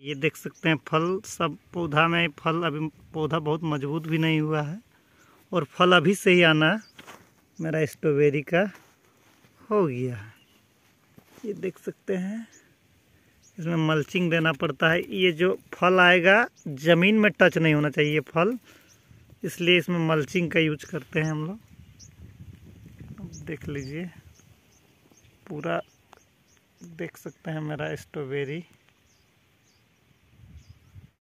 ये देख सकते हैं, फल सब पौधा में, फल अभी पौधा बहुत मज़बूत भी नहीं हुआ है। और फल अभी से ही आना मेरा स्ट्रॉबेरी का हो गया है। ये देख सकते हैं, इसमें मल्चिंग देना पड़ता है। ये जो फल आएगा, ज़मीन में टच नहीं होना चाहिए फल, इसलिए इसमें मल्चिंग का यूज़ करते हैं हम लोग। देख लीजिए, पूरा देख सकते हैं मेरा स्ट्रॉबेरी।